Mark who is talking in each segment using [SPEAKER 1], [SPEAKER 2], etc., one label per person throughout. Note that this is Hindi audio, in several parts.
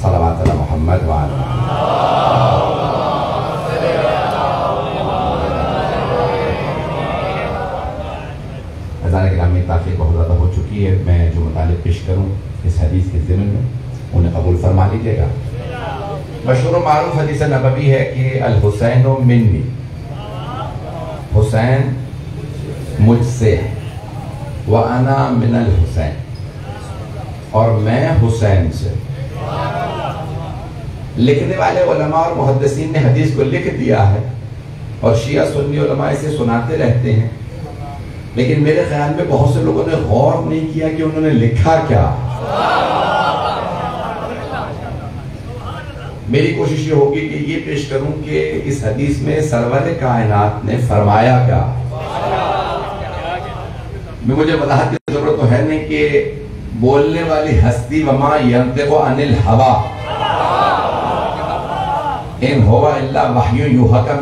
[SPEAKER 1] सलावात मोहम्मद वाल हज़ार बहुत ज़्यादा हो चुकी है। मैं जो मुताल पेश करूँ इस हदीस के जिम्मे में, उन्हें कबूल फरमा लीजिएगा। मशहूर मारूफ हदीस नबी है कि अल हुसैन मिन्नी। हुसैन मुझसे है। व अना मिनल हुसैन और मैं हुसैन से। लिखने वाले उलमा और मुहदसिन ने हदीस को लिख दिया है और शिया सुन्नी उलमा इसे सुनाते रहते हैं। लेकिन मेरे ख्याल में बहुत से लोगों ने गौर नहीं किया कि उन्होंने लिखा क्या। मेरी कोशिश ये होगी कि ये पेश करूँ कि इस हदीस में सरवर कायनात ने फरमाया क्या। मैं मुझे वजाहत की ज़रूरत तो है नहीं कि बोलने वाली हस्ती वमा यंते को अनिल हवा। इन होवा इल्ला वहयु युहा का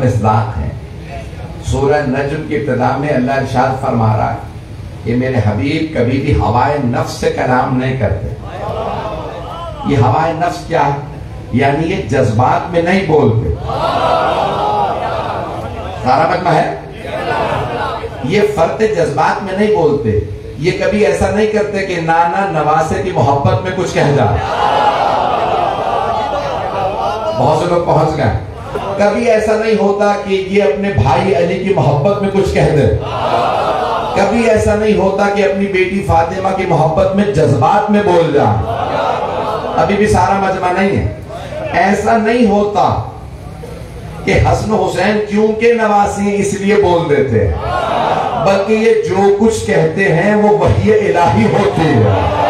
[SPEAKER 1] है। सूरह नजम की इब्तदा में अल्लाह इरशाद फरमा रहा है कि मेरे हबीब कभी भी हवाए नफ्स से कलाम नहीं करते। ये हवाए नफ्स क्या है? यानी ये जज्बात में नहीं बोलते। सारा मतलब है? ये फर्द जज्बात में नहीं बोलते। ये कभी ऐसा नहीं करते कि नाना नवासे की मोहब्बत में कुछ कह जाए। बहुत से लोग पहुँच गए। कभी ऐसा नहीं होता कि ये अपने भाई अली की मोहब्बत में कुछ कह दे। कभी ऐसा नहीं होता कि अपनी बेटी फातिमा की मोहब्बत में जज्बात में बोल जाए अभी भी सारा मजमा नहीं है। ऐसा नहीं होता कि हसन हुसैन क्योंकि नवासी इसलिए बोल देते। बल्कि ये जो कुछ कहते हैं, वो वही इलाही होती है।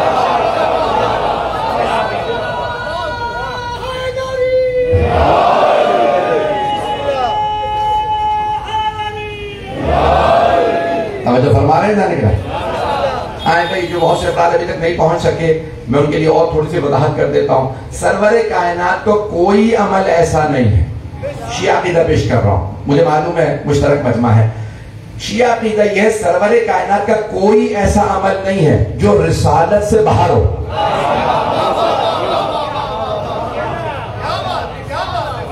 [SPEAKER 1] तवज्जो फरमा रहे जाने का आए भाई, जो बहुत से अफराद अभी तक नहीं पहुँच सके, मैं उनके लिए और थोड़ी सी वजाहत कर देता हूँ। सरवर कायनात को कोई अमल ऐसा नहीं है। शिया की पेश कर रहा हूँ। मुझे मालूम है, मुश्तरक मजमा है। शिया अकीदा यह सरवर कायनात का कोई ऐसा अमल नहीं है जो रिसालत से बाहर हो।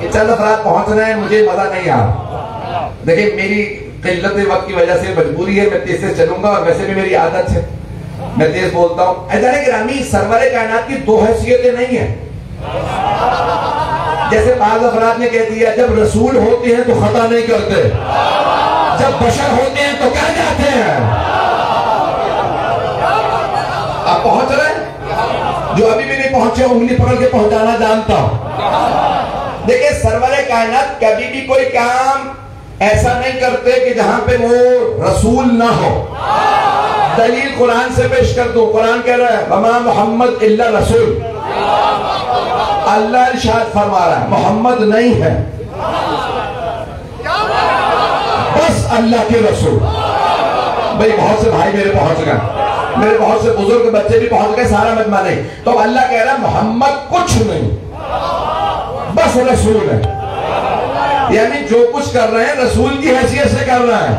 [SPEAKER 1] चंद अफराद पहुँच रहे हैं, मुझे मज़ा नहीं आ रहा। देखिए, मेरी किल्लत वक्त की वजह से मजबूरी है, मैं तेज से चलूँगा और वैसे भी मेरी आदत है। मैं तेज बोलता हूँ अजान ग्रामी सरवर कायनात की दो हैसियतें नहीं है। जैसे बाज अफराद ने कह दिया, जब रसूल होते हैं तो खता नहीं करते। जब बशर होते हैं तो क्या जाते हैं। आप पहुँच रहे जो अभी भी नहीं पहुँचे, उंगली पकड़ के पहुंचाना जानता हूँ। देखिए, सरवर कायनात कभी भी कोई काम ऐसा नहीं करते कि जहाँ पे वो रसूल ना हो। दलील कुरान से पेश कर दो। कुरान कह रहा है बमा मोहम्मद इल्ला रसूल। अल्लाह इरशाद फरमा रहा है, मोहम्मद नहीं है। बस अल्लाह के रसूल। भाई, बहुत से भाई मेरे पहुँच गए। मेरे बहुत से बुज़ुर्ग बच्चे भी पहुँच गए सारा मजमा नहीं। तो अल्लाह कह रहा है, मोहम्मद कुछ नहीं। बस रसूल है। यानी जो कुछ कर रहे हैं, रसूल की हैसियत से कर रहा है।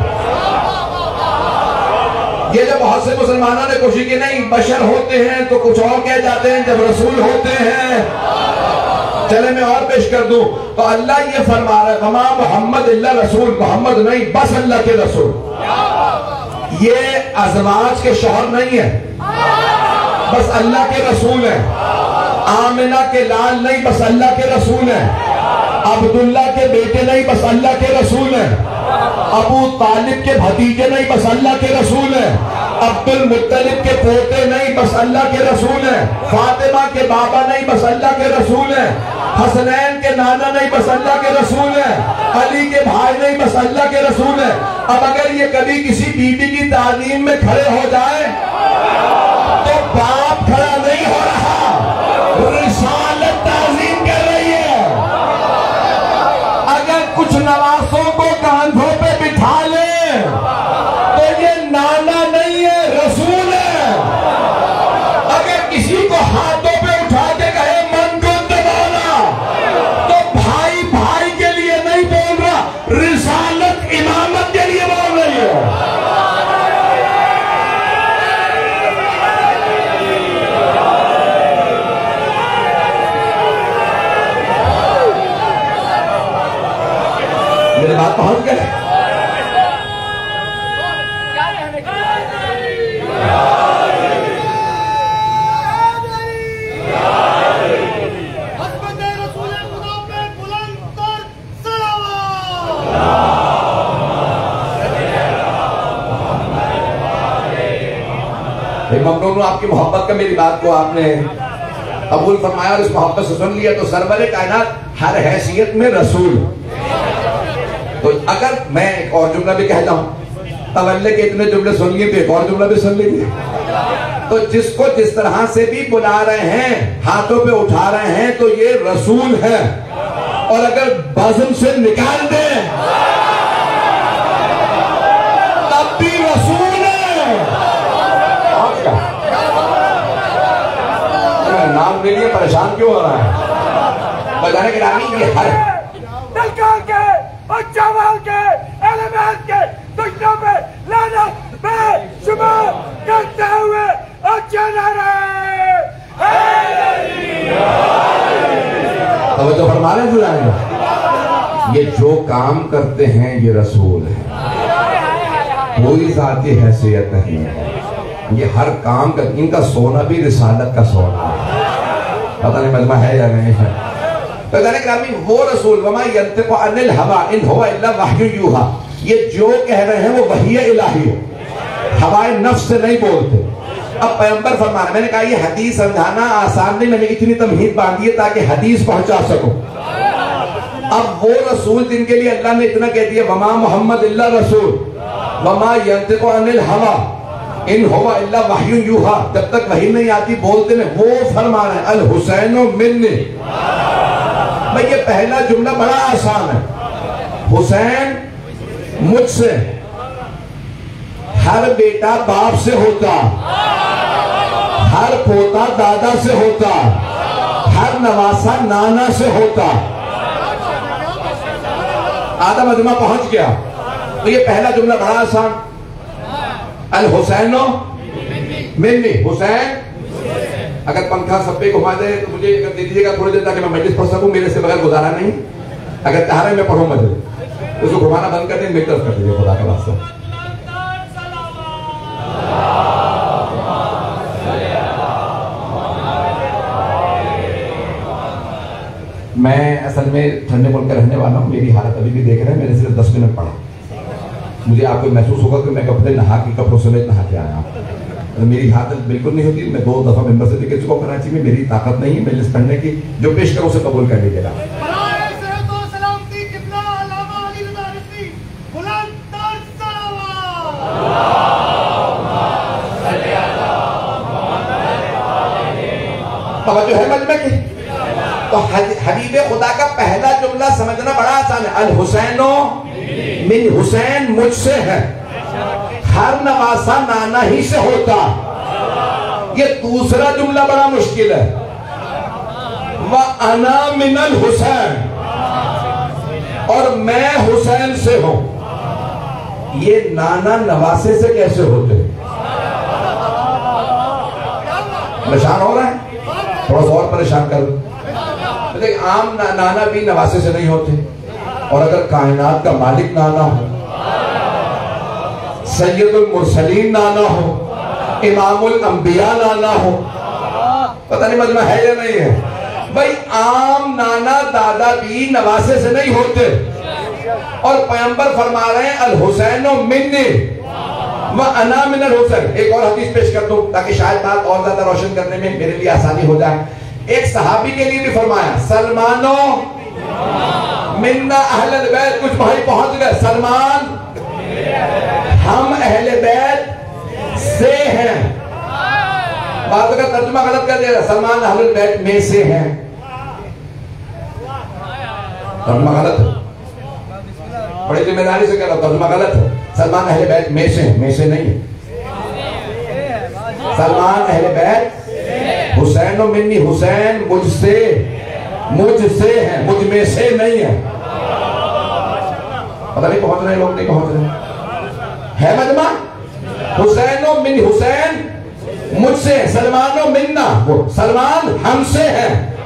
[SPEAKER 1] ये जो बहुत से मुसलमानों ने कोशिश की, नहीं, बशर होते हैं तो कुछ और कह जाते हैं, जब रसूल होते हैं। चले, मैं और पेश कर दूँ। तो अल्लाह ये फरमा रहा है ममा मोहम्मद अल्लाह रसूल, मोहम्मद नहीं, बस अल्लाह के रसूल। ये अजवाज के शोहर नहीं है। बस अल्लाह के रसूल है। आमिना के लाल नहीं, बस अल्लाह के रसूल है। अब्दुल्ला के बेटे नहीं, बस अल्लाह के रसूल है। अबू तालिब के भतीजे नहीं, बस अल्लाह के रसूल है। अब्दुल मुत्तलिब के पोते नहीं, बस अल्लाह के रसूल है। फातिमा के बाबा नहीं, बस अल्लाह के रसूल है। हसनैन के नाना नहीं, बस अल्लाह के रसूल है। अली के भाई नहीं, बस अल्लाह के रसूल है। अब अगर ये कभी किसी बीबी की तालीम में खड़े हो जाए तो बाप खड़ा भाई ममनून आपकी मोहब्बत का मेरी बात को आपने कबूल फरमाया और इस मोहब्बत से सुन लिया तो सरवर कायनात हर हैसियत में रसूल। तो अगर मैं एक और जुमला भी कहता हूँ, तवल्ले के इतने जुमले सुन लिए तो एक और जुमला भी सुन लीजिए। तो जिसको जिस तरह से भी बुला रहे हैं, हाथों पे उठा रहे हैं तो ये रसूल है। और अगर बजम से निकाल दे के लिए परेशान क्यों हो रहा है? बजाने के नामी ये हर
[SPEAKER 2] दलकार के और के एलिमेंट के दुश्मनों पे बेशुमार करते हुए और चला रहे
[SPEAKER 1] तवज्जो फरमा रहे हैं? जुलाएँगे ये जो काम करते हैं ये रसूल है। कोई जाती हैसियत नहीं है। ये हर काम का इनका सोना भी रिसालत का सोना है। पता नहीं मजमा है या नहीं है। तो जाने ग्रामी वो रसूल, वमा यंतिकु अनिल हवा, इन हुवा इल्ला वहयु यूहा। ये जो कह रहे हैं वो वही इलाही है। हवाए नफ्स से नहीं बोलते। अब पैगंबर फरमाना, मैंने कहा, ये हदीस समझाना आसान नहीं, मैंने इतनी तमहीद बांधी है ताकि हदीस पहुँचा सको। अब वो रसूल जिनके लिए अल्लाह ने इतना कह दिया, वमा मोहम्मद इल्ला रसूल, वमा यंतिकु अनिल हवा। इन हुवा इल्ला वहयु यूहा। जब तक वही नहीं आती, बोलते नहीं वो फरमा रहे अल हुसैन मिन्नी। भाई, ये पहला जुमला बड़ा आसान है। हुसैन मुझसे, हर बेटा बाप से होता, हर पोता दादा से होता, हर नवासा नाना से होता। आधा मजमा पहुँच गया। तो ये पहला जुमला बड़ा आसान। अल हुसैनो मिन्नी, हुसैन? अगर पंखा सब पे घुमा दे तो मुझे अगर दे दीजिएगा थोड़ी देर ताकि मैं मजलिस पढ़ सकूँ, मेरे से बगैर गुजारा नहीं। अगर चाह रहे मैं पढ़ूं मजलिस, उसको घुमाना बंद कर दे, मेरी तरफ़ कर दीजिए, खुदा का वास्ता। मैं असल में ठंडे मुल्क का रहने वाला हूँ, मेरी हालत अभी भी देख रहे हैं, मेरे सिर्फ़ दस मिनट पड़ा मुझे आपको महसूस होगा कि मैं कपड़े नहा के कपड़ों समेत नहा के आया हूँ। मेरी हालत बिल्कुल नहीं होती। मैं दो दफ़ा मेंबर से देख चुका हूँ कराची में मेरी ताकत नहीं है। मजलिस पढ़ने की जो पेश करो उसे कबूल कर लीजिएगा। है मजमे की? तो हबीब खुदा का पहला जुमला समझना बड़ा आसान है। अल हुसैनो मिन हुसैन मुझसे है। हर नवासा नाना ही से होता। ये दूसरा जुमला बड़ा मुश्किल है। वह अना मिनल हुसैन। और मैं हुसैन से हूँ। ये नाना नवासे से कैसे होते? परेशान हो रहा है? थोड़ा सा और परेशान कर। आम ना, नाना भी नवासे से नहीं होते। और अगर कायनात का मालिक नाना हो, सैयदुल नाना हो, इमामुल अंबिया नाना हो, पता नहीं मजमा है या नहीं है, भाई आम नाना दादा भी नवासे से नहीं होते। और पैगंबर फरमा रहे हैं अल हुसैन मिन्नी, वह अना मिनल हुसैन। एक और हदीस पेश कर दो, ताकि शायद बात और ज़्यादा रोशन करने में मेरे लिए आसानी हो जाए। एक सहाबी के लिए भी फरमाया, सलमानो मिन्ना अहल बैत, कुछ भाई पहुँच गए। सलमान, हम अहले बैत से हैं। बात का तर्जुमा गलत कर दिया। सलमान अहल बैत में से हैं। तर्जुमा गलत? बड़ी ज़िम्मेदारी से कह रहा हूँ, तर्जुमा गलत? सलमान अहले बैत में से में से नहीं है। सलमान अहले बैत, हुसैन मिन्नी हुसैन मुझसे मुझसे है, मुझमें से नहीं है। पता नहीं पहुँच रहे लोग नहीं पहुँच रहे। है मजमा? हुसैन मिन हुसैन, मुझसे सलमान मिन्ना, वो सलमान हमसे है।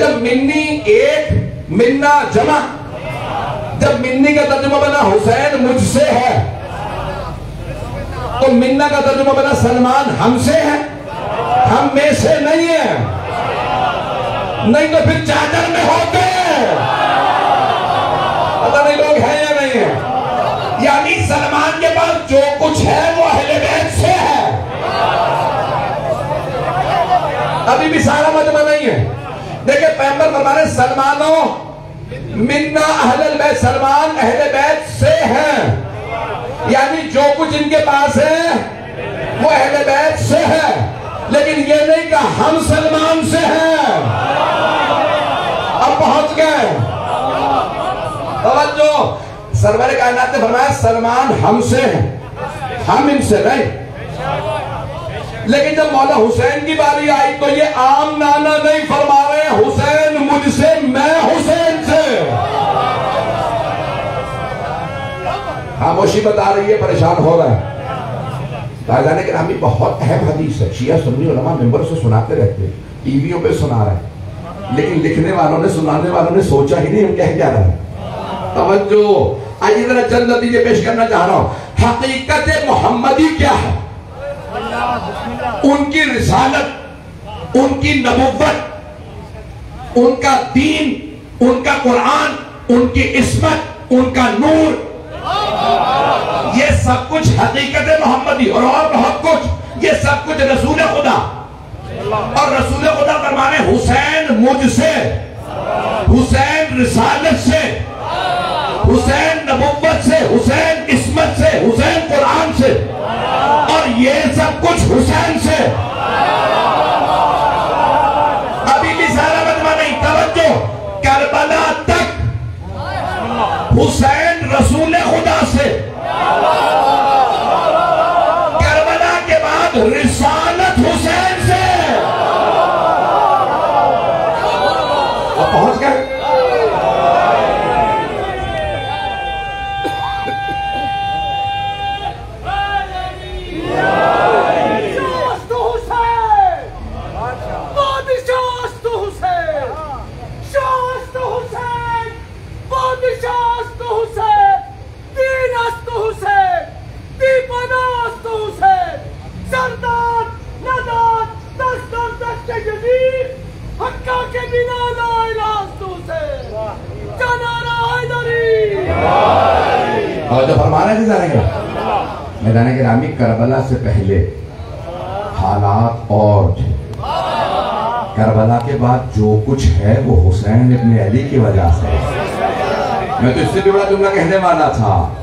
[SPEAKER 1] जब मिन्नी एक, मिन्ना जमा। जब मिन्नी का तर्जुमा बना, हुसैन मुझसे है। तो मिन्ना का तर्जुमा बना, सलमान हमसे है। हम में से नहीं है। नहीं तो फिर चादर में होते पता नहीं लोग हैं या नहीं है। यानी सलमान के पास जो कुछ है, वो अहले बैत से है। अभी भी सारा मजमा नहीं है। देखिए पैम्बर फरमाने सलमानो, मिन्ना अहल बैत, सलमान अहले बैत से हैं। यानी जो कुछ इनके पास है, वो अहले बैत से है। लेकिन ये नहीं कहा हम सलमान से हैं। अब पहुँच गए। तवज्जो, सरवर कायनात ने फरमाया, सलमान हमसे है। हम इनसे नहीं। लेकिन जब मौला हुसैन की बारी आई तो ये आम नाना नहीं फरमा रहे, हुसैन मुझसे, मैं हुसैन से। खामोशी बता रही है, परेशान हो रहा है। भाईजान के नाम बहुत अहम हदीस है। शिया सुन्नी उलमा मेंबर से सुनाते रहते हैं। टीवियों पे सुना रहे हैं। लेकिन लिखने वालों ने, सुनाने वालों ने सोचा ही नहीं, हम कह क्या रहे हैं। तवज्जो। आइए जरा चंद नतीजे पेश करना चाह रहा हूँ। हकीकत मोहम्मदी क्या है? उनकी रिसालत, उनकी नबुवत, उनका दीन, उनका कुरान, उनकी इस्मत, उनका नूर ये सब कुछ हकीकत मोहम्मदी, और और बहुत कुछ। ये सब कुछ रसूल खुदा। और रसूल खुदा फरमाने, हुसैन मुझसे, हुसैन रिसालत से, हुसैन नबुवत से, हुसैन इस्मत से, हुसैन कुरान से, और ये सब कुछ हुसैन से। अभी भी सारा मजमा नहीं, तवज्जो, करबला तक। हुसैन फरमाया थी जाने के मैदान गिरामी करबला से पहले हालात और करबला के बाद जो कुछ है वो हुसैन इब्ने अली की वजह से। मैं तो इससे भी बड़ा जुमला कहने वाला था।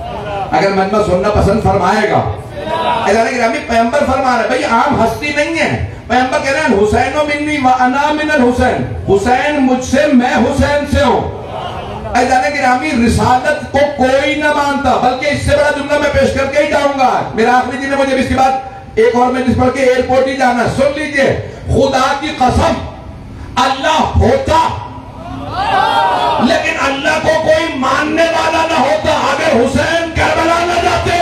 [SPEAKER 1] अगर मन में सुनना पसंद फरमाएगा। पैगंबर फरमा रहे, भाई, आम हस्ती नहीं है। पैगंबर कह रहे हैं, हुसैन मिन्नी व अना हुसैन। हुसैन मुझसे मैं हुसैन से हूँ। ऐलान गिरामी रिसालत को कोई ना मानता, बल्कि इससे बड़ा जुमला मैं पेश करके ही जाऊँगा। मेरा आखिरी जी ने मुझे इसके बाद एक और मजलिस पढ़ के एयरपोर्ट ही जाना सुन लीजिए, खुदा की कसम, अल्लाह होता, लेकिन अल्लाह को कोई मानने वाला ना होता, अगर हुसैन करबला न जाते।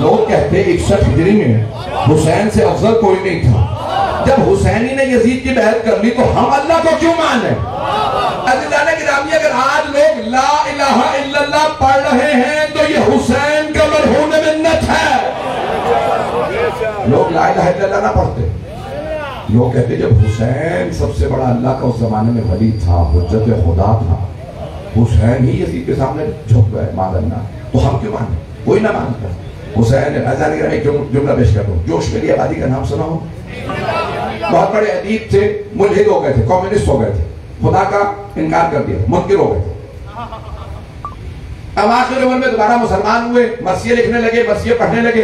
[SPEAKER 1] लोग कहते इकसठ हिजरी में हुसैन से अफजल कोई नहीं था। जब हुसैनी ने यजीद की बहस कर ली तो हम अल्लाह को क्यों माने अल्लाह की रामी अगर आज लोग ला इलाहा इल्लल्लाह पढ़ रहे हैं तो ये हुसैन का मरहून मिन्नत है। लोग ला इलाहा इल्लल्लाह ना पढ़ते। लोग कहते जब हुसैन सबसे बड़ा अल्लाह का उस जमाने में वली था, हुज्जत खुदा था, हुसैन ही यजीद के सामने झुक गए मादन्ना तो हम क्यों माने? कोई ना मानता। हुसैन अजान के जुमला पेश करता हूँ जोश मेरी आबादी का नाम सुना हो बहुत बड़े अदीब थे मुलहिद हो गए थे कम्युनिस्ट हो गए थे। खुदा का इनकार कर दिया, मुनकिर हो गए थे। अब आखिर उम्र में दोबारा मुसलमान हुए, मसीह लिखने लगे, मसीह पढ़ने लगे।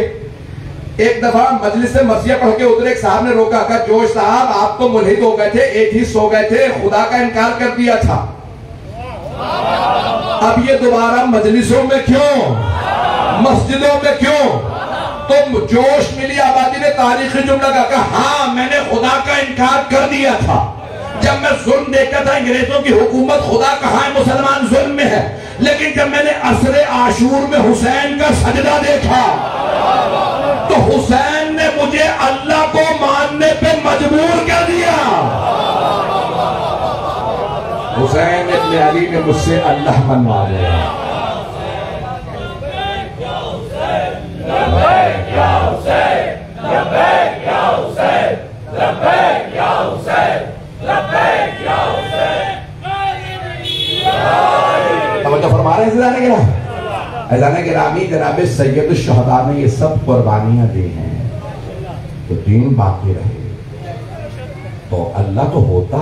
[SPEAKER 1] एक दफ़ा मजलिस से मसीह पढ़ के उतरे, एक साहब ने रोका, कहा, जोश साहब, आप तो मुलहिद हो गए थे एथीस्ट हो गए थे, खुदा का इनकार कर दिया था। अब ये दोबारा मजलिसों में क्यों? मस्जिदों में क्यों? तो जोश मिली आबादी ने तारीखी जुमला का कहा हाँ मैंने खुदा का इनकार कर दिया था। जब मैं जुल्म देखता था, अंग्रेज़ों की हुकूमत खुदा कहा है? मुसलमान जुल्म में है। लेकिन जब मैंने असरे आशूर में हुसैन का सजदा देखा तो हुसैन ने मुझे अल्लाह को मानने पे मजबूर कर दिया। हुसैन अली ने मुझसे अल्लाह मनवा दिया। गिरामी जनाब सैयद शहदा ने ये सब कुर्बानियाँ दी हैं तो दीन बाकी रहे। तो अल्लाह तो होता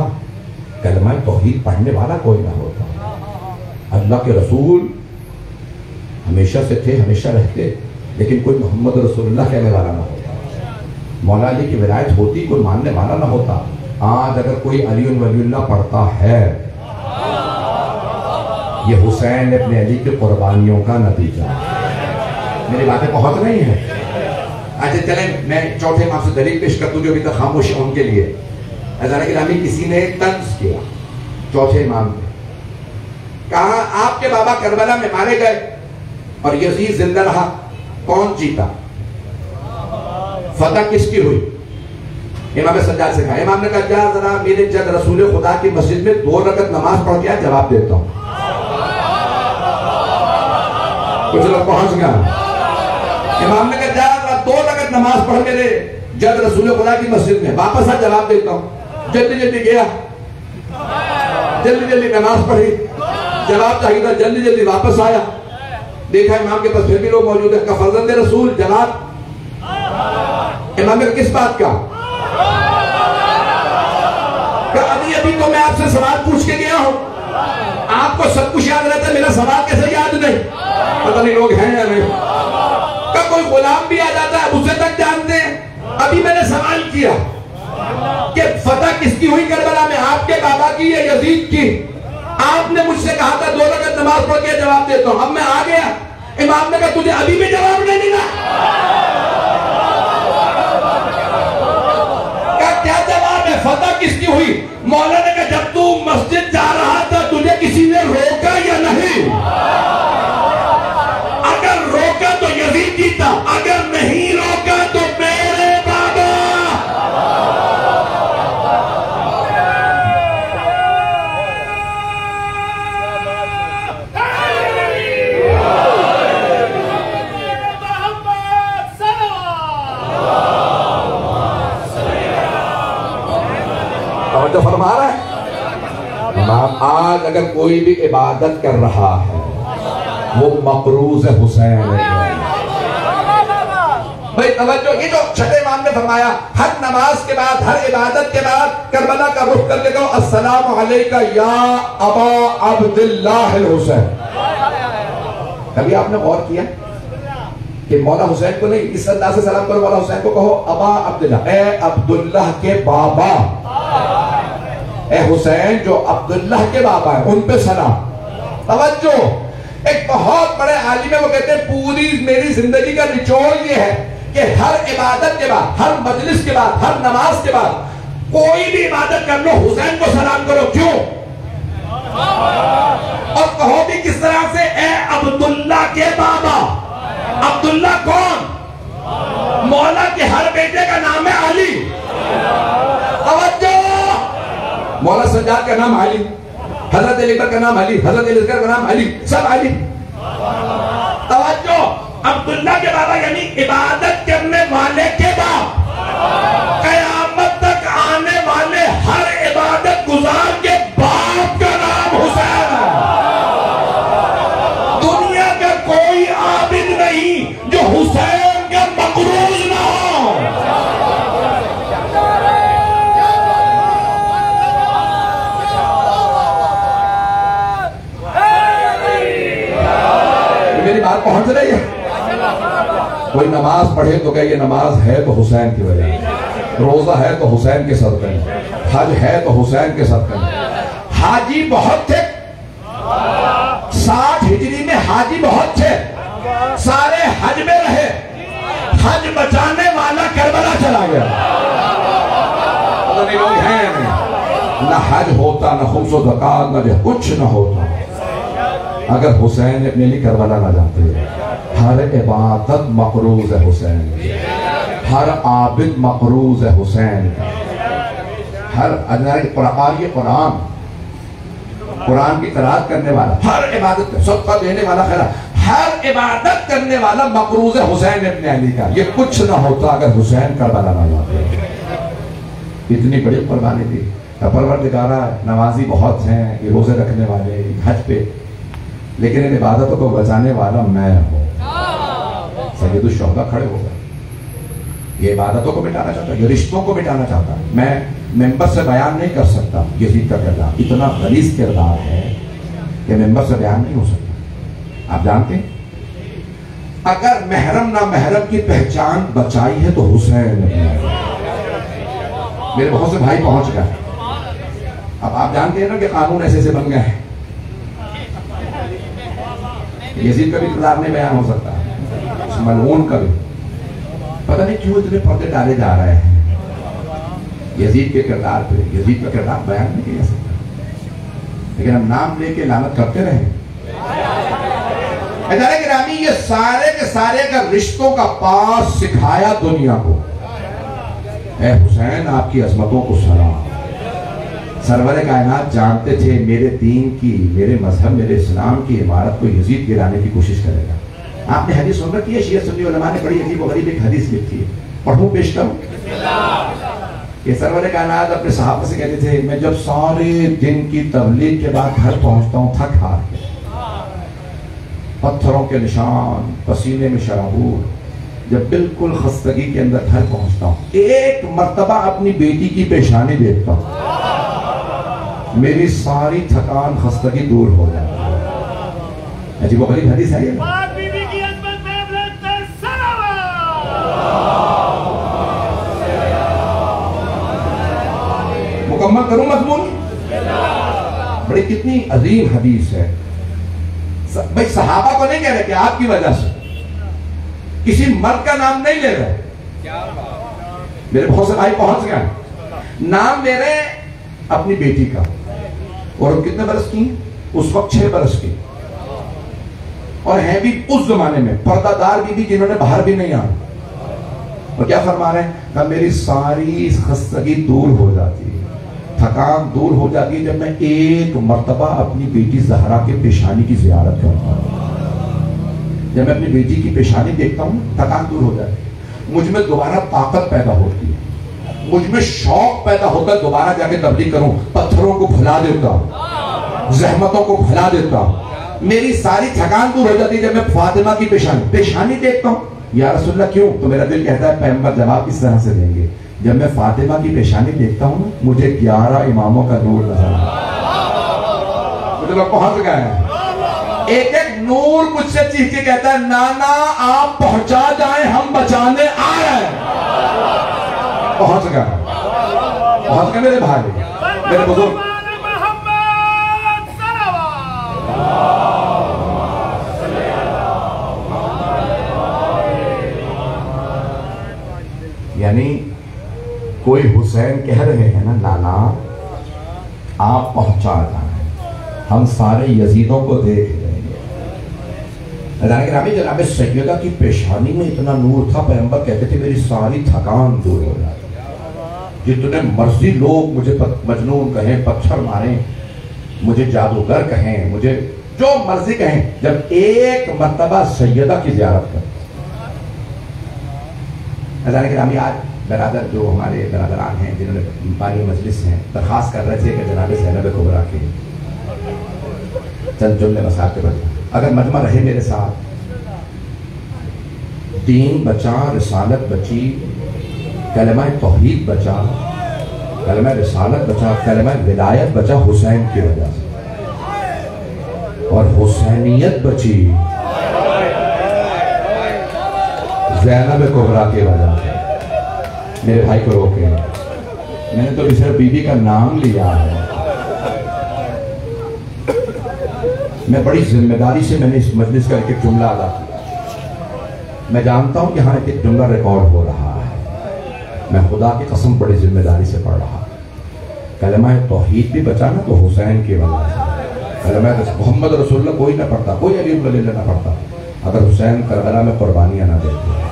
[SPEAKER 1] कलमा तोहीद पढ़ने वाला कोई ना होता। अल्लाह के रसूल हमेशा से थे, हमेशा रहते। लेकिन कोई मोहम्मद रसूलुल्लाह कहने वाला ना होता। मौला अली की विलायत होती, कोई मानने वाला ना होता। आज अगर कोई अली वलीउल्लाह पढ़ता है, ये हुसैन अपने अली के कुर्बानियों का नतीजा। मेरी बातें बहुत नहीं है। अच्छा चले, मैं चौथे इमाम से दलील पेश कर दूँ जो अभी तक खामोश है उनके लिए। किसी ने तंज किया चौथे इमाम ने कहा, आपके बाबा करबला में मारे गए और यजीद ज़िंदा रहा। कौन जीता? फतह किसकी हुई? इमाम सज्जाद से कहा, इमाम ने कहा, जा जरा मेरे जद रसूल खुदा की मस्जिद में दो रकत नमाज़ पढ़ के जवाब देता हूँ। कुछ लोग पहुँच गया इमाम ने कहा जरा दो रकत नमाज़ पढ़ मेरे जद रसूल खुदा की मस्जिद में। वापस आ, जवाब देता हूँ। जल्दी जल्दी गया। जल्दी जल्दी नमाज़ पढ़ी। जवाब चाहिए जल्दी जल्दी वापस आया। देखा इमाम के पास फिर भी लोग मौजूद है। का फर्जंद रसूल जवाब इमाम किस बात का? अभी अभी तो मैं आपसे सवाल पूछ के गया हूँ। आपको सब कुछ याद रहता है, मेरा सवाल कैसे याद नहीं? पता नहीं लोग हैं या नहीं। का कोई गुलाम भी आ जाता है उसे तक जानते हैं। अभी मैंने सवाल किया कि फतह किसकी हुई करबला में? आपके बाबा की या यजीद की? आपने मुझसे कहा था, दो रकत नमाज़ पढ़ के जवाब देता हूँ। अब मैं आ गया। इमाम ने कहा, तुझे अभी भी जवाब नहीं मिला। का क्या जवाब है? फतह किसकी हुई? मौलाना कहा, जब तू मस्जिद जा रहा था बाद अगर कोई भी इबादत कर रहा है, वो मकरूज हुसैन भाई, तवज्जो, ये जो छठे इमाम ने फरमाया, हर नमाज़ के बाद, हर इबादत के बाद करबला का रुख करके कहो, अस्सलाम अलैका या अबा अब्दुल्लाह हुसैन। कभी आपने गौर किया कि मौला हुसैन को नहीं? इस अंदाज से सलाम करो, मौला हुसैन को कहो, अबा अब्दुल्ला, ए अब्दुल्लाह के बाबा। ए हुसैन, जो अब्दुल्लाह के बाबा है, उन पे सलाम। तवज्जो। एक बहुत बड़े आलिम है, वो कहते हैं, पूरी मेरी ज़िंदगी का निचोड़ ये है कि हर इबादत के बाद, हर मजलिस के बाद, हर नमाज़ के बाद, कोई भी इबादत कर लो, हुसैन को सलाम करो। क्यों? और कहो भी किस तरह से, ए अब्दुल्ला के बाबा। अब्दुल्ला कौन? मौला के हर बेटे का नाम है अली। तवज्जो। मौला सज्जाद का नाम अली, हज़रत अली का नाम अली, हज़रत अली का नाम अली, सब अली। तवज्जो, अब्दुल्ला के बाबा यानी इबादत करने वाले के बाप। कोई नमाज़ पढ़े तो कहे ये नमाज़ है तो हुसैन की वजह रोजा है तो हुसैन के सदक़े हज है तो हुसैन के सदक़े हाजी बहुत थे। साठ हिजरी में हाजी बहुत थे। सारे हज में रहे। हज बचाने वाला करबला चला गया। लोग हैं नहीं। न हज होता न खुमसो जक़ात न कुछ न होता। अगर हुसैन अपने लिए करबला ना जाते हर इबादत मकरूज है हुसैन। हर आबिद मकरूज है हुसैन। हर कुरान ये कुरान। कुरान की तलाश करने वाला, हर इबादत सबका देने वाला खैरा हर इबादत करने वाला मकरूज है हुसैन अपने अली का। ये कुछ ना होता अगर हुसैन करबला ना जाते इतनी बड़ी कुर्बानी थी परवर दिखारा नमाजी बहुत हैं, ये रोज़े रखने वाले, हज पे। लेकिन इन इबादतों को बचाने वाला मैं हूँ। सैयद शोहदा खड़े हो गए। ये इबादतों को मिटाना चाहता है, ये रिश्तों को मिटाना चाहता है। मैं मेंबर से बयान नहीं कर सकता यजीद का किरदार। इतना गलीज किरदार है कि मेंबर से बयान नहीं हो सकता। आप जानते हैं? अगर महरम ना महरम की पहचान बचाई है तो हुसैन मेरे बहुत से भाई पहुँच गए। अब आप जानते हैं ना कि कानून ऐसे ऐसे बन गए हैं। यजीद का भी किरदार नहीं बयान हो सकता। मलून का पता नहीं क्यों इतने पर्दे डाले जा रहे हैं। यजीद के किरदार पे, यजीद का किरदार बयान नहीं किया सकता। लेकिन हम नाम लेके लानत करते रहे। गिरामी ये सारे के सारे का रिश्तों का पास सिखाया दुनिया को। ए हुसैन, आपकी अजमतों को सलाम सरवर कायनात जानते थे, मेरे दीन की, मेरे मज़हब, मेरे इस्लाम की इमारत को यजीद गिराने की कोशिश करेगा। आपने हदीस सुन रखी है, शिया सुन्नी उलमा ने बड़ी अजीब गरीब एक हदीस लिखी है। पढ़ू, पेश करूँ? ये सरवर कायनात अपने साहब से कहते थे, मैं जब सारे दिन की तबलीग के बाद घर पहुँचता हूँ, थक हार के पत्थरों के निशान, पसीने में शराबूर। जब बिल्कुल खस्तगी के अंदर घर पहुँचता हूँ, एक मर्तबा अपनी बेटी की पेशानी देखता हूँ। मेरी सारी थकान, खस्तगी दूर हो जाती है। अजीब गरीब हदीस है ये। मुकम्मल करूँ मजमून बड़ी कितनी अजीम हदीस है। भाई, सहाबा को नहीं कह रहे कि आपकी वजह से। किसी मर्द का नाम नहीं ले रहे। मेरे बहुत से भाई पहुँच गए। नाम ले रहे अपनी बेटी का। और कितने बरस की? उस वक्त छह बरस की। और है भी उस जमाने में। पर्दादार बीबी जिन्होंने बाहर भी नहीं आना और क्या फरमा रहे हैं? मेरी सारी खस्तगी दूर हो जाती है। थकान दूर हो जाती है जब मैं एक मरतबा अपनी बेटी जहरा के पेशानी की जियारत करता हूँ। जब मैं अपनी बेटी की पेशानी देखता हूँ, थकान दूर हो जाती है। मुझमें दोबारा ताकत पैदा होती है। मुझमें शौक पैदा होता है दोबारा जाके तबलीग करूँ, पत्थरों को भुला देता हूँ, जहमतों को भुला देता हूँ। मेरी सारी थकान दूर हो जाती है जब मैं फातिमा की पेशानी पेशानी देखता हूँ, या रसुल्ला क्यों? तो मेरा दिल कहता है, पैगंबर जवाब इस तरह से देंगे। जब मैं फातिमा की पेशानी देखता हूँ मुझे ग्यारह इमामों का नूर नज़र मुझे लोग पहुँच गए एक एक नूर मुझसे चीख के कहता है, नाना, आप पहुँचा जाए, हम बचाने आ रहे हैं। पहुँच गए पहुँच गए मेरे भाई, मेरे बुज़ुर्ग। कोई हुसैन कह रहे हैं ना, नाना, आप पहुँचा जाए। हम सारे यजीदों को देख अदान ग्रामी जनाब सैयदा की पेशानी में इतना नूर था, पैगंबर कहते थे, मेरी सारी थकान दूर हो जाती जितने मर्ज़ी लोग मुझे मजनून कहें, पत्थर मारें, मुझे जादूगर कहें, मुझे जो मर्ज़ी कहें, जब एक मरतबा सैयदा की जियारत कर अजान ग्रामी आज बरादर जो हमारे बरादरान हैं, जिन्होंने पानी मजलिस हैं दरखास्त कर रहे थे कि जनाब जैनब कुबरा के। चंद जुमले मसाल के बता अगर मजमा रहे मेरे साथ, दीन बचा, रिसालत बची कलमा तोहीद बचा कलमा रिसालत बचा कलमा विलायत बचा हुसैन की वजह से। और हुसैनियत बची, जैनब कुबरा की वजह से। मेरे भाई को रोके। मैंने तो सिर्फ़ बीबी का नाम लिया है। मैं बड़ी ज़िम्मेदारी से मैंने इस मजलिस का एक जुमला अदा किया। मैं जानता हूँ कि हाँ एक जुमला रिकॉर्ड हो रहा है। मैं खुदा की कसम बड़ी ज़िम्मेदारी से पढ़ रहा कलमा तोहीद भी बचा ना तो हुसैन की वजह से। कलमा मोहम्मद रसुल्ला कोई ना पढ़ता, कोई अली ना पढ़ता। अगर हुसैन करबला में कुर्बानियाँ ना देते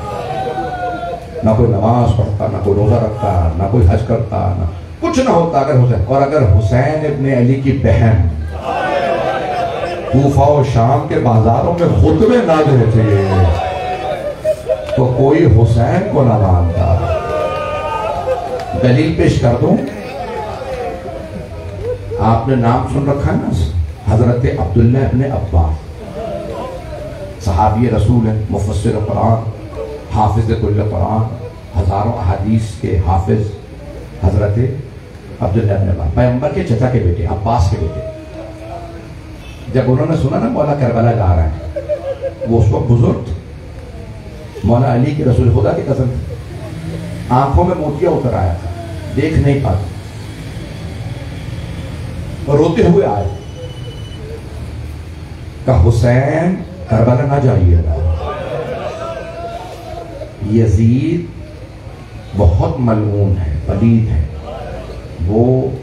[SPEAKER 1] ना कोई नमाज़ पढ़ता ना कोई रोजा रखता ना कोई हज करता, ना कुछ ना होता अगर हुसैन और अगर हुसैन इब्ने अली की बहन कूफा और शाम के बाजारों में खुतबे ना देते तो कोई हुसैन को ना मानता। दलील पेश कर दूँ? आपने नाम सुन रखा है ना? हज़रत अब्दुल्ला अपने अब्बास। सहाबी रसूल है मुफसर कुरान। हाफिज कुरान, हज़ारों अहादीस के हाफिज, हज़रत अब्दुल्ला पैगंबर के चचा के बेटे, अब्बास के बेटे। जब उन्होंने सुना ना मौला करबला जा रहे हैं, वो उसको बुज़ुर्ग थे। मौला अली के रसूल खुदा की कसम आँखों में मोतिया उतर आया था, देख नहीं पाते। और रोते हुए आए। का हुसैन, करबला ना जाइएगा यजीद बहुत मलमून है पलीद है। वो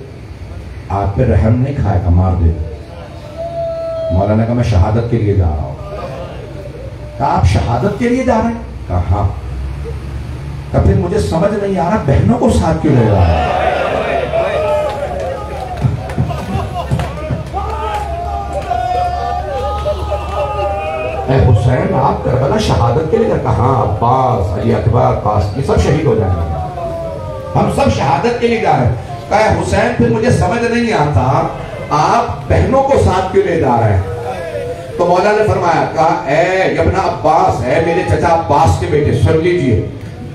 [SPEAKER 1] आप पे रहम नहीं खाएगा मार दे। मौलाना का मैं शहादत के लिए जा रहा हूँ। कहा आप शहादत के लिए जा रहे हैं? कहा? का फिर मुझे समझ नहीं आ रहा, बहनों को साथ क्यों ले रहा है? हुसैन आप करबला शहादत के लिए कहा, अब्बास, अली अकबर पास ये सब शहीद हो जाएँगे। हम सब शहादत के लिए जा रहे हैं। हुसैन, फिर मुझे समझ नहीं आता, आप बहनों को साथ क्यों ले जा रहे हैं? तो मौला ने फरमाया, कहा, ए यमुना अब्बास है मेरे चचा अब्बास के बेटे, सुन लीजिए,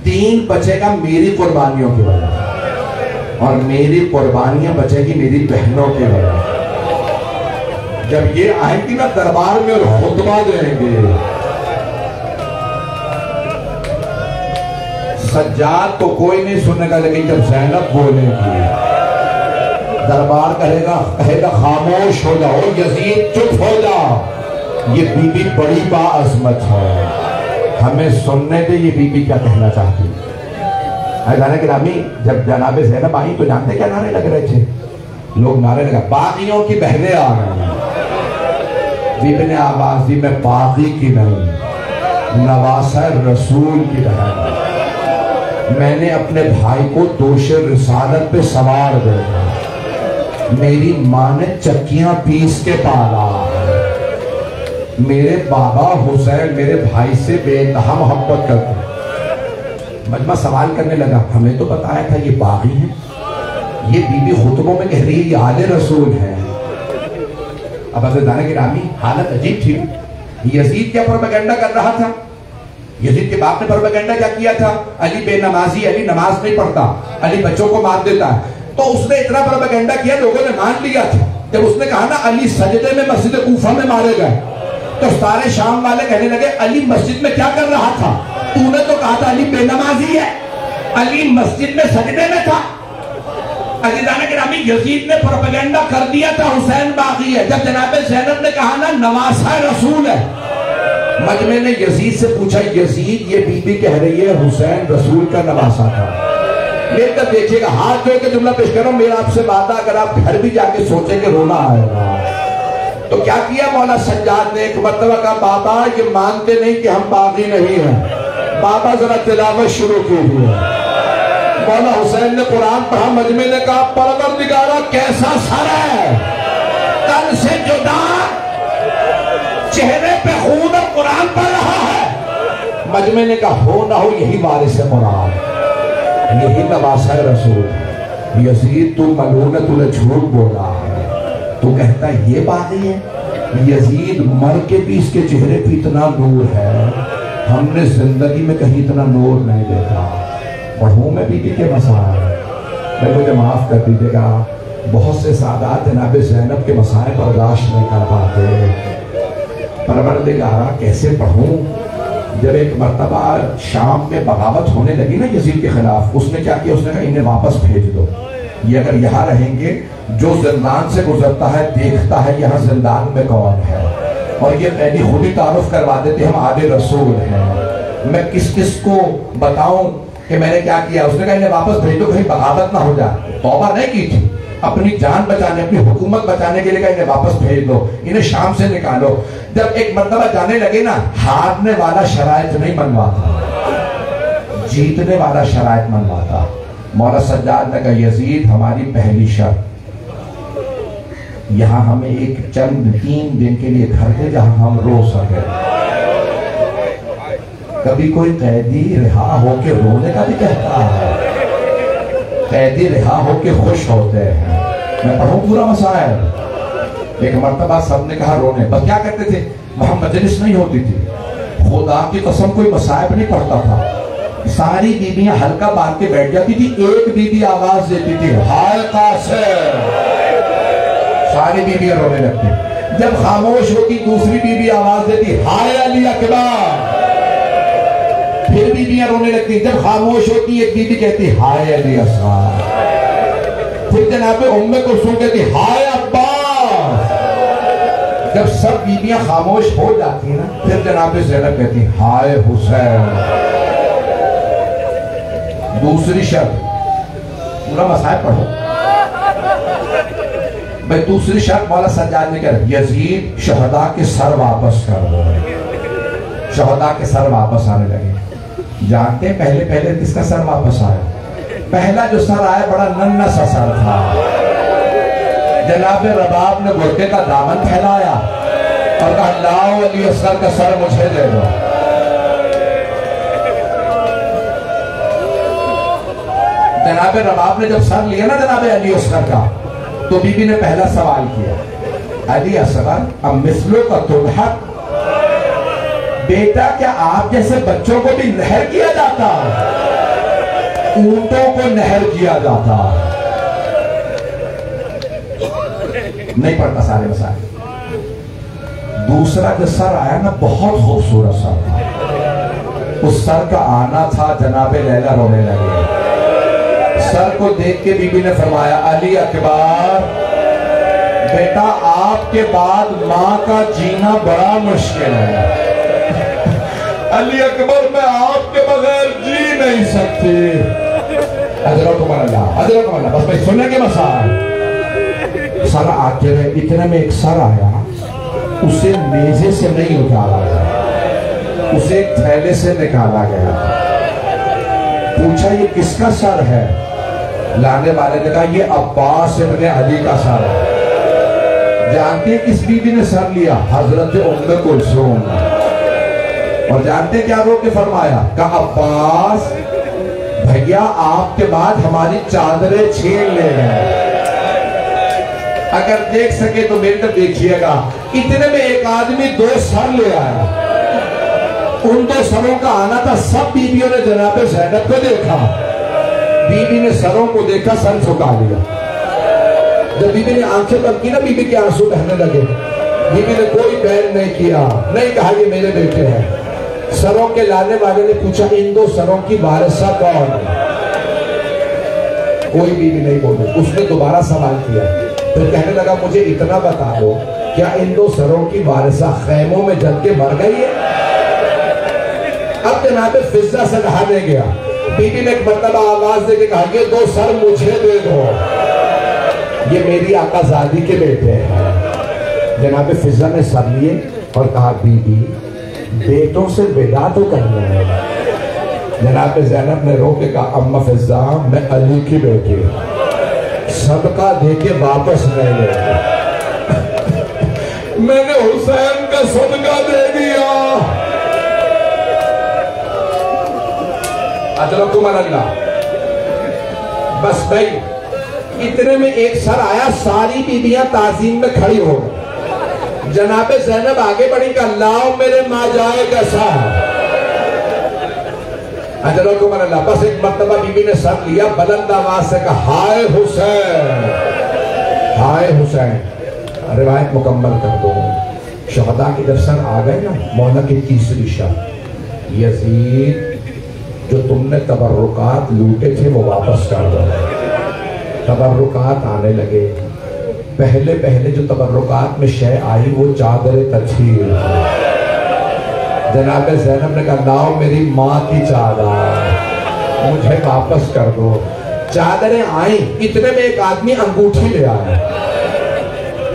[SPEAKER 1] तीन बचेगा मेरी कुर्बानियों की वजह और मेरी कुर्बानियाँ बचेगी मेरी बहनों की वजह जब ये आएँगी ना दरबार में और खुतबा देंगे सज्जाद को कोई नहीं सुनेगा, लेकिन जब जैनब बोलेगी, दरबार कहेगा कहेगा, खामोश हो जाओ, यजीद चुप हो जाओ ये बीबी बड़ी बाअजमत है। हमें सुनने दे, ये बीबी क्या कहना चाहती है? गाना गिरामी जब जनाबे जैनब आई तो जानते क्या नारे लग रहे थे? लोग नारे लगा, बागियों की बहने आ गए हैं बीबी में बागी की नहीं नवासा रसूल की बहन मैंने अपने भाई को दोष रिसालत पे सवार देखा। मेरी माँ ने चक्कियाँ पीस के पाला। मेरे बाबा हुसैन मेरे भाई से बेतहा मोहब्बत करते मजमा सवाल करने लगा, हमें तो बताया था ये बागी है। ये बीबी खुतबों में कह रही है आले रसूल है। अब अजदान गिरामी हालत अजीब थी। यजीद क्या प्रोपेगेंडा कर रहा था? यजीद के बाप ने प्रोपेगेंडा क्या किया था? अली बेनमाजी, अली नमाज़ नहीं पढ़ता, अली बच्चों को मार देता है। तो उसने इतना प्रोपेगेंडा किया, लोगों ने मान लिया था। जब उसने कहा ना, अली सजदे में, मस्जिद कूफा में मारे गए तो सारे शाम वाले कहने लगे, अली मस्जिद में क्या कर रहा था? तूने तो कहा था, अली बेनमाजी है। अली मस्जिद में सजदे में था। अजीजान गिरामी यजीद ने प्रोपेगेंडा कर दिया था, हुसैन है। जब जनाब ने कहा ना, नवासा रसूल है। मजमे ने यजीद से पूछा, यजीद, ये बीबी कह रही है, हुसैन, रसूल का नवासा था। लेकर देखिएगा, हाथ के जुमला पेश करो, मेरा आपसे अगर आप घर भी जाके सोचेंगे रोना आएगा। तो क्या किया मौला सज्जाद ने? एक बाबा, ये मानते नहीं कि हम बागी नहीं हैं। बाबा, जरा तिलावत शुरू कीजिए। मौला हुसैन ने कुरान पढ़ा, मजमे ने कहा परवर दिगारा कैसा सर है? तन से जुदा चेहरे पे खून और कुरान पढ़ रहा है। मजमे ने कहा, हो ना हो, यही वारिस है कुरान यही नवासा है रसूल। यजीद, तू मलून है, तूने झूठ बोला। तू कहता है, ये बात ही है, यजीद मर के भी इसके चेहरे पे इतना नूर है। हमने ज़िंदगी में कहीं इतना नूर नहीं देखा। पढ़ू मैं बीबी के मसाए मैं मुझे माफ़ कर दीजिएगा। बहुत से सादात जनाब जैनब के मसाए बर्दाश्त नहीं कर पाते। परवरदिगारा कैसे पढ़ूं? जब एक मरतबा शाम में बगावत होने लगी ना यजीद के खिलाफ, उसने क्या किया? उसने कहा, इन्हें वापस भेज दो। ये अगर यहाँ रहेंगे, जो जिंदान से गुजरता है, देखता है यहाँ जिंदान में कौन है। और ये मैंने खुद ही तारुफ करवा देते, हम आगे रसूल हैं। मैं किस किस को बताऊँ? कि मैंने क्या किया? उसने कहा वापस भेज दो, कहीं बगावत ना हो जाए। तौबा नहीं की थी। अपनी जान बचाने, अपनी हुकूमत बचाने के लिए कहा, इन्हें वापस भेज दो, इन्हें शाम से निकालो। जब एक मरतबा जाने लगे ना, हारने वाला शरायत नहीं मनवाता। जीतने वाला शरायत मनवाता। मौला सज्जाद ने कहा, यजीद, हमारी पहली शर्त। यहाँ हमें एक चंद, तीन दिन के लिए घर दे जहाँ हम रो सके कभी कोई कैदी रिहा होके रोने का भी कहता है। कैदी रिहा होके खुश होते हैं। मैं पढ़ू पूरा मसायल? एक मरतबा सबने कहा रोने। बस क्या करते थे? वहाँ मजलिस नहीं होती थी। खुदा की कसम कोई मसायब नहीं पढ़ता था। सारी बीबियाँ हल्का बाँध के बैठ जाती थी, एक बीबी आवाज़ देती थी, हाय कासिर सारी बीबियाँ रोने लगती। जब खामोश होती दूसरी बीबी आवाज़ देती, हाय अली अकबर। फिर बीबियाँ रोने लगती जब खामोश होती एक बीबी कहती, हाय अली असगार फिर जनाब उम्मे को सुन कहती, हाय अब्बास। जब सब बीबियाँ खामोश हो जाती है ना, फिर जनाब जैनब कहती, हाय हुसैन। दूसरी शर्त, पूरा मसायब पढ़ो। भाई, दूसरी शर्त मौला सज्जाद ने कहा यजीद, शहदा के सर वापस कर दो शहदा के सर वापस आने लगे। जानते हैं, पहले पहले किसका सर वापस आया? पहला जो सर आया, बड़ा नन्ना सा सर था। जनाब रबाब ने गुर्दे का दामन फैलाया और कहा, लाओ अली असगर का सर मुझे दे दो। जनाब रबाब ने जब सर लिया ना, जनाब अली असगर का तो बीबी ने पहला सवाल किया, अली असगर अब मिसलों का तुलहक बेटा, क्या आप जैसे बच्चों को भी नहर किया जाता? ऊंटों को नहर किया जाता। नहीं पढ़ता सारे मसाले। दूसरा जो सर आया ना, बहुत खूबसूरत सर था। उस सर का आना था, जनाबे लैला रोने लगे। सर को देख के बीबी ने फरमाया, अली अकबर, बेटा, आपके बाद माँ का जीना बड़ा मुश्किल है। अली अकबर, मैं आपके बगैर जी नहीं सकती। अजरत अल्लाह अजरत अल्लाह, बस भाई, सुनने के मसाल। सर आते रहे इतने में एक सर आया, उसे मेजे से नहीं उतारा गया, उसे थैले से निकाला गया। पूछा, ये किसका सर है? लाने वाले ने कहा, ये अब्बास इब्ने अली का सर है। जानते किस बीबी ने सर लिया? हज़रत उम्मे कुलसूम। और जानते क्या रोक के फरमाया? कहा, अब्बास, भैया, आपके बाद हमारी चादरें छीन ले गए अगर देख सके तो मेरे तरफ़ देखिएगा। इतने में एक आदमी दो सर ले आया। उन दो सरों का आना था, सब बीबियों ने जनाब जैनब को देखा। बीबी ने सरों को देखा, सर झुका लिया। जब बीबी ने आँखें बंद की ना बीबी के आँसू बहने लगे। बीबी ने कोई बैन नहीं किया। नहीं कहा, ये मेरे बेटे हैं। सरों के लाने वाले ने पूछा, इन दो सरों की वारसा कौन है? कोई बीबी नहीं बोली। उसने दोबारा सवाल किया। फिर कहने लगा, मुझे इतना बता दो, क्या इन दो सरों की वारसा खैमों में जल के मर गई है? अब जनाब फिजा से नहाने गया। बीबी ने एक मरतबा आवाज़ दे के कहा, ये दो सर मुझे दे दो। ये मेरी आकाजादी के बेटे हैं। जनाब फिजा ने सर लिए और कहा, बीबी बेटों से विदा तो करना है। जनाब जैनब ने रो के कहा, अम्मा फिजा, मैं अली की बेटी हूँ। सबका दे के वापस नहीं ले मैंने हुसैन का सदका दे दिया। अजरकुमर अल्लाह बस भाई, इतने में एक सर आया, सारी बीबियाँ ताजीम में खड़ी हो गई। जनाबे जैनब, आगे बढ़ी का, लाओ मेरे माँ जाए कैसा अजरकुमर अल्लाह बस एक मरतबा बीबी ने सर लिया, बुलंद आवाज़ से कहा, हाय हुसैन हाय हुसैन। रिवायत मुकम्मल कर दो। शहदा की जब सर आ गए ना, मौला की तीसरी शर्त यजीद, जो तुमने तबर्रुकात लूटे थे, वो वापस कर दो। तबर्रुकात आने लगे। पहले पहले जो तबर्रुकात में शय आई, वो चादर तछीर जनाब जैनब ने कहा लाओ मेरी माँ की चादर, मुझे वापस कर दो। चादरें आई, इतने में एक आदमी अंगूठी ले आया।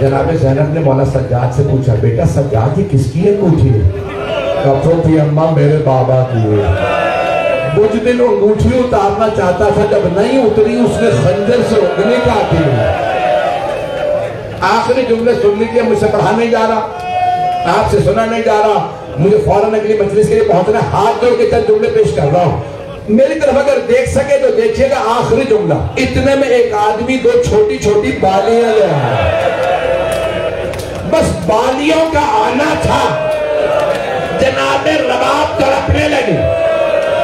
[SPEAKER 1] जनाब जैनब ने मौला सज्जाद से पूछा, बेटा, सज्जाद ये किसकी अंगूठी है? की अम्मा मेरे बाबा की है। कुछ दिन अंगूठी उतारना चाहता था, जब नहीं उतरी, उसने खंजर से उंगली काटी। आखिरी जुमले सुन लीजिए मुझसे पढ़ा नहीं जा रहा। आपसे सुना नहीं जा रहा। मुझे फ़ौरन अगली मजलिस के लिए पहुँचना हाथ जोड़ के चंद जुमले पेश कर रहा हूँ। मेरी तरफ़ अगर देख सके तो देखिएगा आखिरी जुमला। इतने में एक आदमी दो छोटी छोटी बालियाँ ले आया। बस बालियों का आना था। जनाबे रबाब तड़पने लगी।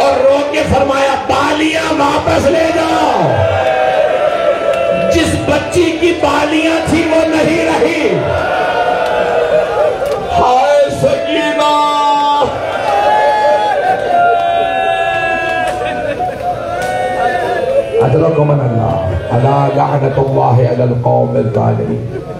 [SPEAKER 1] और रो के फरमाया, बालियाँ वापस ले जाओ। जिस बच्ची की बालियां थी वो नहीं रही हाय सकीना अदरकुमन अल्लाह अला लअनतुल्लाह अलल कौम ज़ालिमीन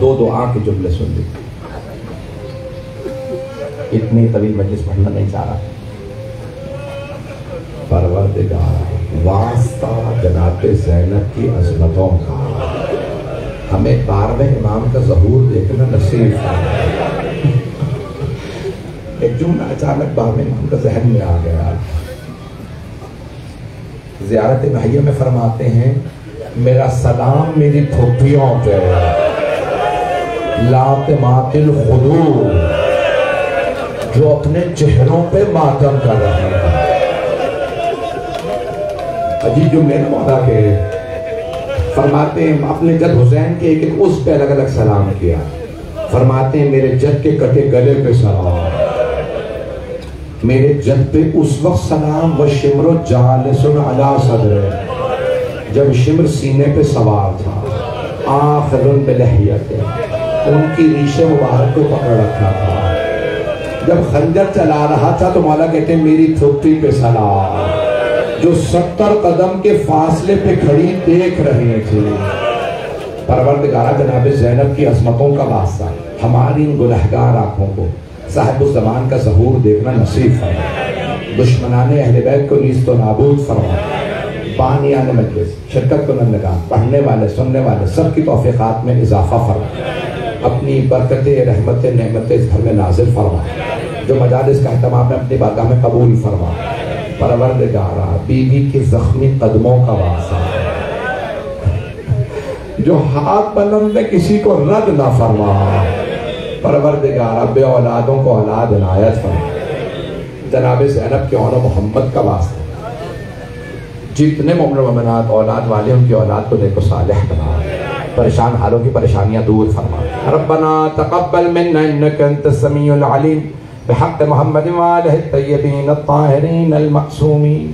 [SPEAKER 1] दो दो के जुमले सुन ली इतनी तवील मजलिस पढ़ना नहीं चाह रहा। परवरदिगार, वास्ता जनाब जैनब की अजमतों का। हमें बारहवें इमाम का जहूर देखना नसीब एक जुमला अचानक बारहवें इमाम का जहन में आ गया। जियारत भाइयों में फरमाते हैं, मेरा सलाम मेरी फुफियों पे। लातमातिल खुदू जो अपने चेहरों पे मातम कर रहे हैं। अजीब जुमले ना मौला के फरमाते हैं, अपने जद हुसैन के एक एक उस पे अलग अलग सलाम किया। फरमाते हैं, मेरे जद के कटे गले पे सलाम। मेरे जद पे उस वक्त सलाम व शिमरो जाल सुन अला सदर। जब शिमर सीने पे सवार था। आखिर उनकी रीशे मुबारक को पकड़ रखा था। जब खंजर चला रहा था तो मौला कहते मेरी थोपी पे सलाम। जो सत्तर कदम के फासले पे खड़ी देख रहे थे। परवरदिगारा जनाब जैनब की असमतों का वास्ता हमारी इन गुनहगार आँखों को साहिब जमान का जहूर देखना नसीब फरमा। दुश्मनाने अहल बैत को नीस तो नाबूद फरमा। बानियान मजलिस, शिरकत को नंदगा पढ़ने वाले, सुनने वाले सबकी तोफ़ीक़ात में इजाफा फरमा। अपनी बरकत, रहमत, नमत इस घर में नाजिल फरमा। जो मजालिस का अहतमाम में अपनी बारगाह में कबूल फरमा। परवरदिगारा, बीवी के जख्मी कदमों का वासा जो हाथ बुलंद में किसी को रद्द ना फरमा। परवरदिगार बे औलादों को औलाद नायत फरमा। जनाब जैनब के और मोहम्मद का वास्ता। जितने मोमिन मोमिनात, औलाद वाले उनकी औलाद को देखो सालेह बना। परेशान हालों की परेशानियां दूर फरमा रब्बना तकब्बल मिन्ना इन्नका अंतस समीउल अलीम बिहक़्क़ मुहम्मद व आलिहि तय्यबीन अत्ताहिरीन अल मअसूमीन